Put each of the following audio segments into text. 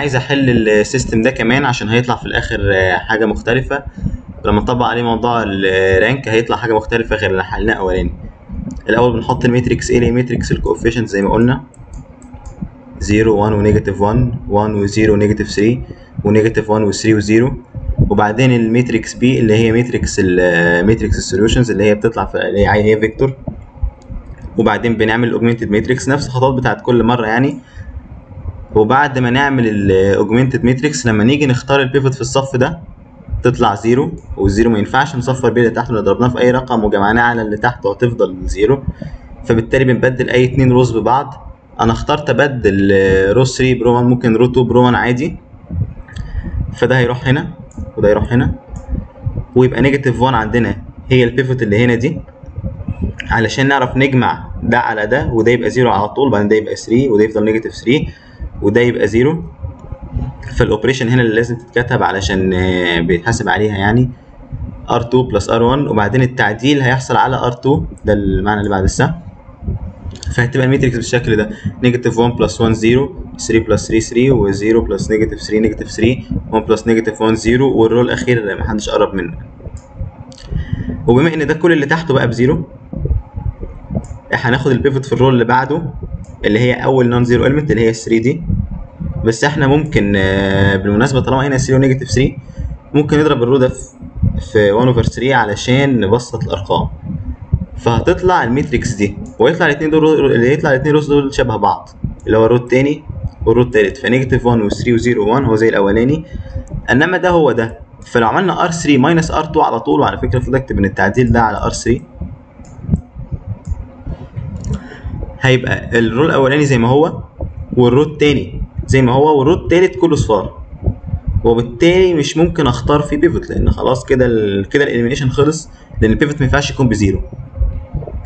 عايز أحل ال system ده كمان عشان هيطلع في الآخر آه، حاجة مختلفة. لما نطبق عليه موضوع ال rank هيطلع حاجة مختلفة غير اللي حلناه أولاني. الأول بنحط ال matrix A matrix ال coefficient زي ما قلنا. 0 1 و negative 1 1 و0 و negative 3 و negative 1 و3 و0 وبعدين ال matrix B اللي هي matrix ال matrix ال solutions اللي هي بتطلع في اللي هي vector وبعدين بنعمل ال augmented matrix نفس الخطوات بتاعت كل مرة يعني. وبعد ما نعمل ال augmented matrix لما نيجي نختار ال pivot في الصف ده تطلع zero وال zero ما ينفعش نصفر بيه اللي تحت لو ضربناه في أي رقم وجمعناه على اللي تحت وهتفضل zero فبالتالي بنبدل أي اتنين rows ببعض. أنا اخترت أبدل row 3 ب row 1 ممكن row 2 ب row 1 عادي. فده هيروح هنا وده يروح هنا. ويبقى negative 1 عندنا هي ال pivot اللي هنا دي. علشان نعرف نجمع ده على ده وده يبقى zero على طول بعدين ده يبقى 3 وده يفضل negative 3 وده يبقى zero فال operation هنا اللي لازم تتكتب علشان آه، بيتحاسب عليها يعني. R2 plus R1 وبعدين التعديل هيحصل على R2 ده المعنى اللي بعد السهم. فهتبقى ال matrix بالشكل ده. negative 1 plus 1 0 3 plus 3 3 و0 plus negative 3 negative 3 1 plus negative 1 0 وال row الأخير محدش قرب منه. وبما إن ده كل اللي تحته بقى ب zero هناخد ال pivot في ال row اللي بعده. اللي هي أول non-zero element اللي هي 3 دي بس إحنا ممكن آه، بالمناسبة طالما هنا 3 و negative 3 ممكن نضرب ال row ده في في 1 over 3 علشان نبسط الأرقام. فهتطلع ال matrix دي ويطلع الاثنين دول اللي يطلع الاثنين rows دول شبه بعض اللي هو ال row التاني وال row التالت ف negative 1 و3 و0 و1 هو زي الأولاني. إنما ده هو ده. فلو عملنا R3 minus R2 على طول وعلى فكرة المفروض اكتب ان التعديل ده على R3 هيبقى ال row الأولاني زي ما هو وال row التاني زي ما هو وال row التالت كله صفار. وبالتالي مش ممكن أختار فيه pivot لأن خلاص كده كده ال elimination خلص لأن ال pivot ما ينفعش يكون ب zero.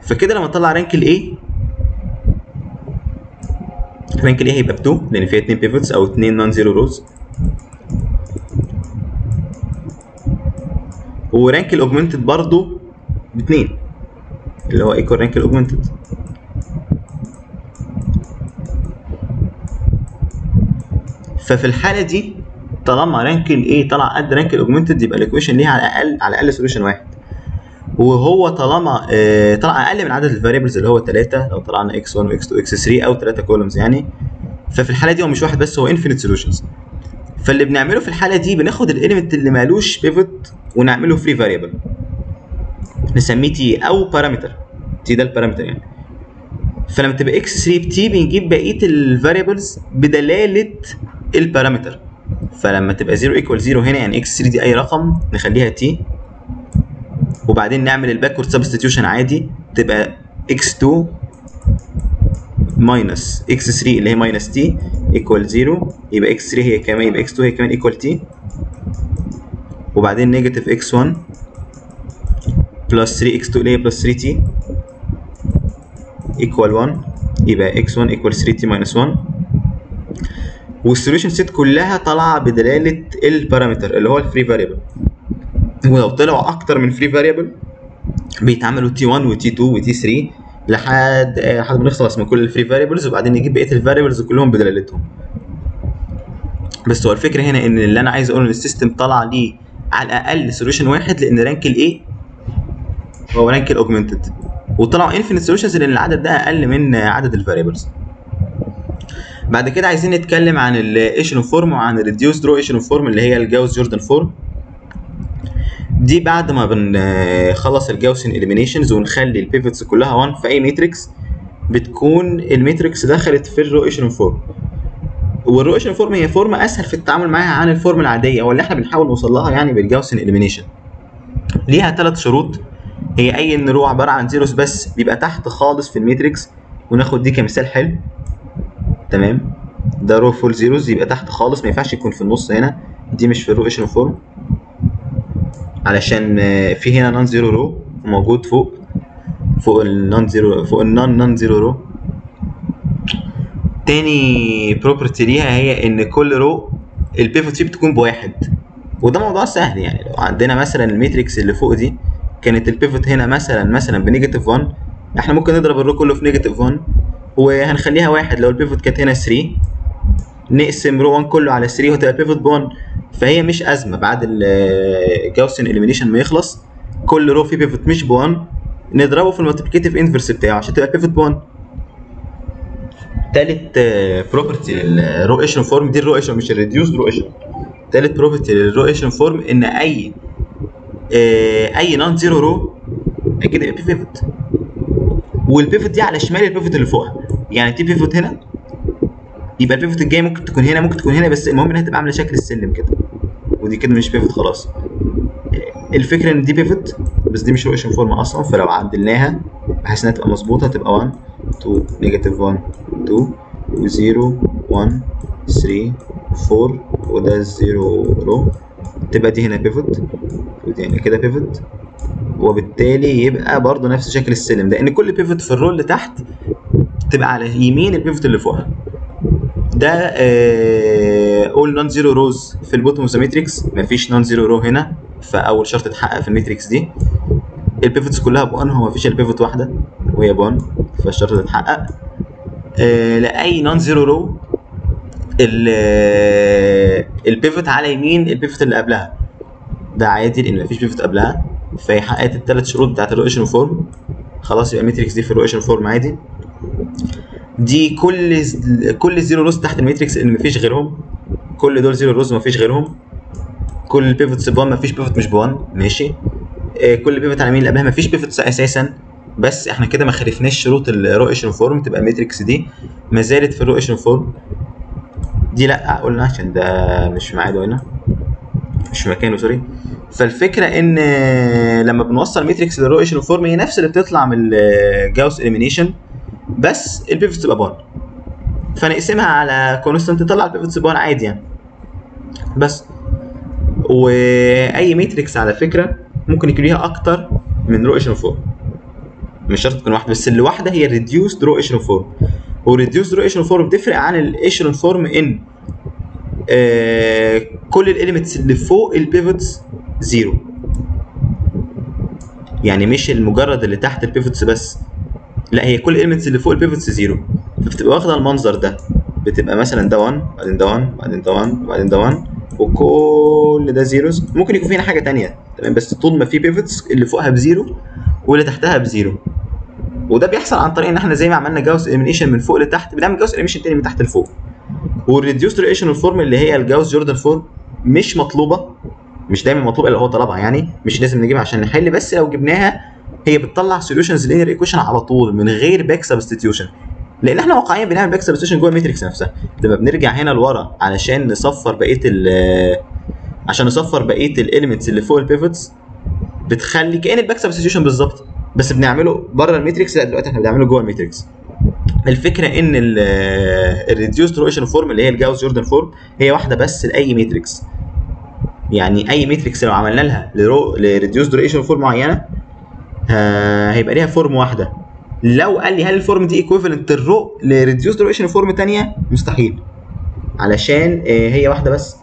فكده لما أطلع rank ال A rank ال A هيبقى ب 2 لأن فيها 2 pivots أو 2 non-zero rows و rank ال augmented برضو ب 2 اللي هو equal rank ال augmented ففي الحالة دي طالما rank ال A طلع قد rank ال augmented يبقى ال equation ليها على الأقل على الأقل solution واحد. وهو طالما آه، طلع أقل من عدد ال variables اللي هو 3 لو طلعنا x1 وx2 وx3 أو 3 columns يعني. ففي الحالة دي هو مش واحد بس هو infinite solutions فاللي بنعمله في الحالة دي بناخد ال element اللي مالوش pivot ونعمله free variable نسميه t أو parameter t ده ال parameter يعني. فلما تبقى x 3 ب t بنجيب بقية ال variables بدلالة ال parameter فلما تبقى 0 equal 0 هنا يعني x 3 دي أي رقم نخليها t وبعدين نعمل ال backward substitution عادي تبقى x2 minus x3 اللي هي minus t equal 0 يبقى x3 هي كمان يبقى x2 هي كمان equal t. وبعدين negative x1 plus 3 x2 اللي هي plus 3t equal 1 يبقى x1 equal 3t minus 1 وال solution set كلها طالعة بدلالة ال parameter اللي هو ال free variable ولو طلعوا أكتر من free variable بيتعملوا t 1 و t 2 و t 3 لحد آه، لحد ما نخلص من كل ال free variables وبعدين نجيب بقية ال variables كلهم بدلالتهم. بس هو الفكرة هنا إن اللي أنا عايز أقوله إن ال system طلع ليه على الأقل solution واحد لأن rank ال A هو rank ال augmented وطلعوا infinite solutions لأن العدد ده أقل من عدد ال variables بعد كده عايزين نتكلم عن ال echelon form وعن ال reduced row echelon form اللي هي ال Gauss Jordan form دي بعد ما بنخلص ال Gaussian eliminations ونخلي ال pivots كلها 1 في أي matrix بتكون ال matrix دخلت في ال row echelon form وال row echelon form هي form أسهل في التعامل معاها عن ال form العادية واللي إحنا بنحاول نوصل لها يعني بال Gaussian elimination ليها ثلاث شروط. هي أي إن row عبارة عن zeros بس بيبقى تحت خالص في ال matrix وناخد دي كمثال حلو. تمام؟ ده row full zeros يبقى تحت خالص ما ينفعش يكون في النص هنا. دي مش في ال row echelon form علشان آه، في هنا non-zero row موجود فوق فوق ال non-zero فوق ال non non-zero row تاني property ليها هي إن كل row ال pivot فيه بتكون بواحد. وده موضوع سهل يعني. لو عندنا مثلا ال matrix اللي فوق دي كانت ال pivot هنا مثلا مثلا ب negative 1 إحنا ممكن نضرب ال row كله في negative 1 وهنخليها واحد لو ال pivot كانت هنا 3 نقسم row 1 كله على 3 وتبقى pivot ب 1 فهي مش أزمة بعد ال Gaussian elimination ما يخلص كل row فيه pivot مش ب 1 نضربه في ال multiplicative inverse بتاعه عشان تبقى pivot ب 1 تالت property لل row echelon form دي ال row echelon مش ال reduced row echelon تالت property لل row echelon form إن أي آه، أي non-zero row أكيد pivot وال pivot دي على شمال ال pivot اللي فوقها. يعني في pivot هنا يبقى ال pivot الجاي ممكن تكون هنا ممكن تكون هنا بس المهم انها تبقى عاملة شكل السلم كده. ودي كده مش pivot خلاص. الفكرة إن دي pivot بس دي مش row echelon form أصلا فلو عدلناها بحيث إنها تبقى مظبوطة تبقى 1 2 negative 1 2 و0 1 3 4 وده 0 row تبقى دي هنا pivot ودي هنا كده pivot وبالتالي يبقى برضه نفس شكل السلم لأن كل pivot في ال row اللي تحت تبقى على يمين ال pivot اللي فوقها ده all non-zero rows في ال bottom matrix مفيش non-zero row هنا فأول شرط اتحقق في ال matrix دي. ال pivots كلها ب1 هو مفيش إلا pivot واحدة وهي ب1 فالشرط اتحقق. آه لأي non-zero row ال pivot على يمين ال pivot اللي قبلها. ده عادي لأن مفيش pivot قبلها. فهي حققت الثلاث شروط بتاعت ال row echelon form خلاص يبقى ال matrix دي في ال row echelon form عادي. دي كل كل zero rows تحت ال matrix اللي مفيش غيرهم. كل دول zero rows مفيش غيرهم. كل ال pivots ب 1 مفيش pivot مش ب 1 ماشي. آه كل pivot على اليمين اللي قبلها مفيش pivots أساسا. بس إحنا كده ما خالفناش شروط ال row echelon form تبقى ال matrix دي. ما زالت في ال row echelon form دي لأ قلنا عشان ده مش ميعاده هنا مش مكانه sorry فالفكرة إن لما بنوصل matrix لل row echelon form هي نفس اللي بتطلع من ال Gauss elimination بس ال pivots تبقى ب one فنقسمها على constant تطلع ال pivots ب one عادي يعني. بس. وأي matrix على فكرة ممكن يكون ليها أكتر من row echelon form مش شرط تكون واحدة بس اللي واحدة هي ال reduced row echelon form وال reduced row echelon form بتفرق عن ال echelon form ان آه كل ال elements اللي فوق ال pivots zero يعني مش المجرد اللي تحت ال pivots بس. لا هي كل ال elements اللي فوق ال pivots zero فبتبقى واخدة المنظر ده. بتبقى مثلا ده 1 بعدين ده 1 بعدين ده 1 بعدين ده 1 وكل ده zeros ممكن يكون في هنا حاجة تانية. تمام؟ بس طول ما في pivots اللي فوقها ب zero واللي تحتها ب zero. وده بيحصل عن طريق إن إحنا زي ما عملنا Gauss elimination من فوق لتحت. بنعمل Gauss elimination تاني من تحت لفوق. وال reduced row echelon form اللي هي ال Gauss Jordan form مش مطلوبة. مش دايما مطلوبة اللي هو طلبها يعني. مش لازم نجيبها عشان نحل. بس لو جبناها هي بتطلع solutions linear equation على طول من غير back substitution لأن إحنا واقعيا بنعمل back substitution جوه ال matrix نفسها. لما بنرجع هنا لورا علشان نصفر بقية ال عشان نصفر بقية ال elements اللي فوق ال pivots بتخلي كأن ال back substitution بالظبط. بس بنعمله بره ال matrix لا دلوقتي إحنا بنعمله جوه ال matrix الفكرة إن ال reduced row echelon form اللي هي ال Gauss Jordan form هي واحدة بس لأي matrix يعني أي matrix لو عملنا لها ل reduced row echelon form معينة هيبقى ليها form واحدة. لو قال لي هل الفورم دي ايكويفالنت الرو لريديوست رويشن فورم ثانية مستحيل. علشان هي واحدة بس.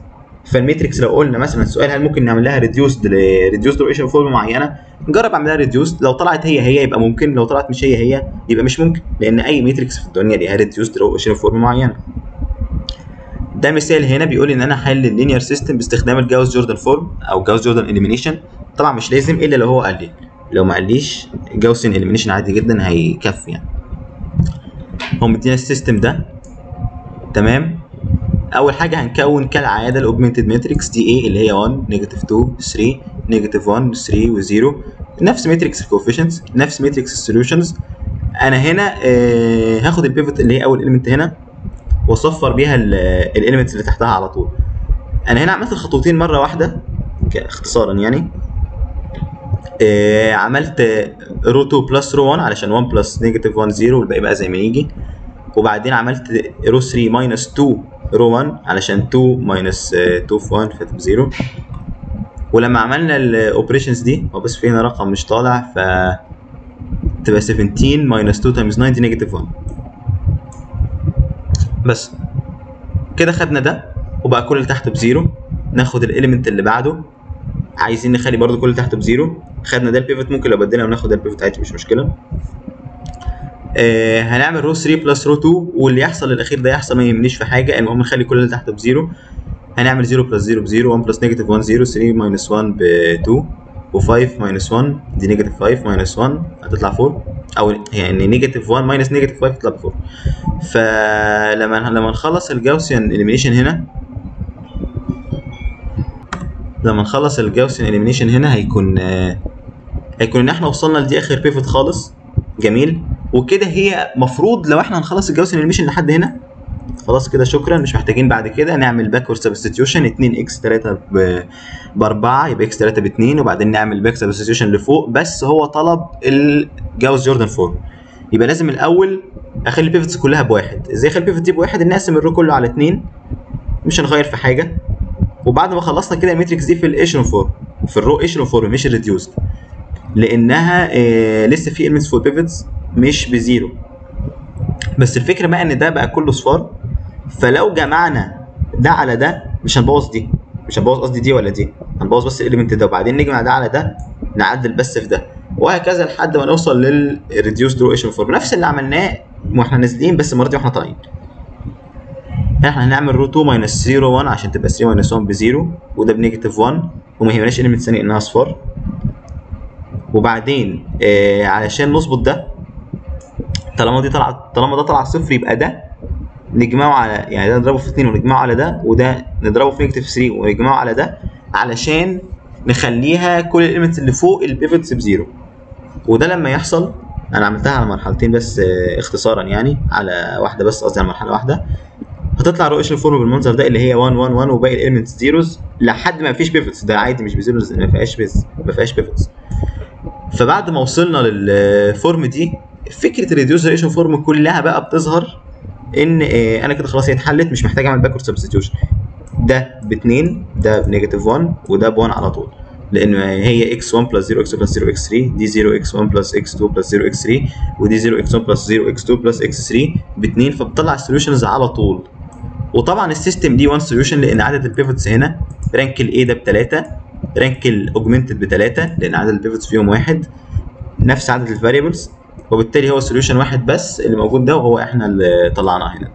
فال matrix لو قلنا مثلا السؤال هل ممكن نعمل لها reduced ل reduced row echelon form معينة؟ نجرب اعملها reduced لو طلعت هي هي يبقى ممكن. لو طلعت مش هي هي يبقى مش ممكن. لأن أي matrix في الدنيا ليها reduced row echelon form معينة. ده مثال هنا بيقول إن أنا أحل ال linear system باستخدام ال Gauss Jordan form أو Gauss Jordan elimination طبعا مش لازم إلا لو هو قال لي. لو ما قاليش Gaussian عادي جدا هيكفي يعني. هو مدينا ال system ده. تمام؟ أول حاجة هنكون كالعادة ال augmented matrix دي إيه اللي هي 1 negative 2 3 negative 1 3 و0 نفس matrix ال coefficients نفس matrix ال solutions أنا هنا آه هاخد ال pivot اللي هي أول element هنا وأصفر بيها ال elements اللي تحتها على طول. أنا هنا عملت الخطوتين مرة واحدة اختصارا يعني. آه عملت row 2 plus row 1 علشان 1 plus negative 1 0 والباقي بقى زي ما يجي. وبعدين عملت row 3 minus 2 row 1 علشان 2 minus 2 في 1 فتبقى 0 ولما عملنا ال operations دي هو بس في هنا رقم مش طالع ف تبقى 17 minus 2 times 9 دي negative 1 بس. كده خدنا ده وبقى كل اللي تحت ب zero. ناخد ال element اللي بعده. عايزين نخلي برضو كل اللي تحت ب zero. خدنا ده ال pivot ممكن لو بدلنا وناخد ده ال pivot عادي مش مشكلة. آه هنعمل row 3 plus row 2 واللي يحصل الاخير ده يحصل ما يهمنيش في حاجة. المهم نخلي كل اللي تحت ب zero. هنعمل 0 plus 0 ب zero 1 plus negative 1 0 3 minus 1 ب 2 و5 minus 1 دي negative 5 minus 1 هتطلع 4 أو يعني negative 1 minus negative 5 تطلع ب 4 فلما لما نخلص ال Gaussian elimination هنا لما نخلص ال Gaussian elimination هنا هيكون آه هيكون إن إحنا وصلنا لدي آخر pivot خالص. جميل. وكده هي مفروض لو إحنا هنخلص ال Gaussian elimination لحد هنا خلاص كده شكرا. مش محتاجين بعد كده نعمل backward substitution 2 x 3 ب 4 يبقى x 3 ب 2 وبعدين نعمل back substitution لفوق. بس هو طلب ال Gauss Jordan form يبقى لازم الأول أخلي ال pivots كلها بواحد. إزاي أخلي ال pivot دي بواحد؟ نقسم ال row كله على 2 مش هنغير في حاجة. وبعد ما خلصنا كده ال matrix دي في ال echelon form في ال row echelon form مش ال reduced لأنها آه لسه في elements فوق pivots مش ب zero. بس الفكرة بقى إن ده بقى كله صفار. فلو جمعنا ده على ده مش هنبوظ دي. مش هنبوظ قصدي دي ولا دي. هنبوظ بس ال element ده. وبعدين نجمع ده على ده نعدل بس في ده. وهكذا لحد ما نوصل لل reduced row echelon form نفس اللي عملناه وإحنا نازلين بس المرة دي وإحنا طالعين. إحنا هنعمل row 2 minus 0 1 عشان تبقى 3 minus 1 ب zero وده ب negative 1 وما يهمناش element ثاني إنها اصفار وبعدين آه علشان نظبط ده طالما دي طلع طالما ده طلع صفر يبقى ده نجمعه على يعني ده نضربه في 2 ونجمعه على ده وده نضربه في negative 3 ونجمعه على ده علشان نخليها كل ال elements اللي فوق ال pivots ب zero. وده لما يحصل أنا عملتها على مرحلتين بس آه اختصارا يعني على واحدة بس قصدي على مرحلة واحدة. هتطلع row echelon form بالمنظر ده اللي هي 1 1 1 وباقي ال elements zeros لحد ما فيش pivots ده عادي مش ب zeros ما فيهاش بيز ما فيهاش pivots فبعد ما وصلنا لل form دي فكرة ال reduced row echelon form كلها بقى بتظهر إن آه أنا كده خلاص هي اتحلت مش محتاج أعمل backward substitution ده ب 2 ده ب negative 1 وده ب 1 على طول. لأن هي x 1 plus 0 x plus 0 x 3 دي 0 x 1 plus x 2 plus 0 x 3 ودي 0 x 1 plus 0 x 2 plus x 3 ب 2 فبتطلع ال solutions على طول. وطبعا ال system ليه 1 solution لأن عدد ال pivots هنا rank ال A ده ب 3 rank ال augmented ب 3 لأن عدد ال pivots فيهم واحد نفس عدد ال variables وبالتالي هو solution واحد بس اللي موجود ده وهو إحنا اللي طلعناه هنا.